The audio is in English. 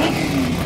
Yeah.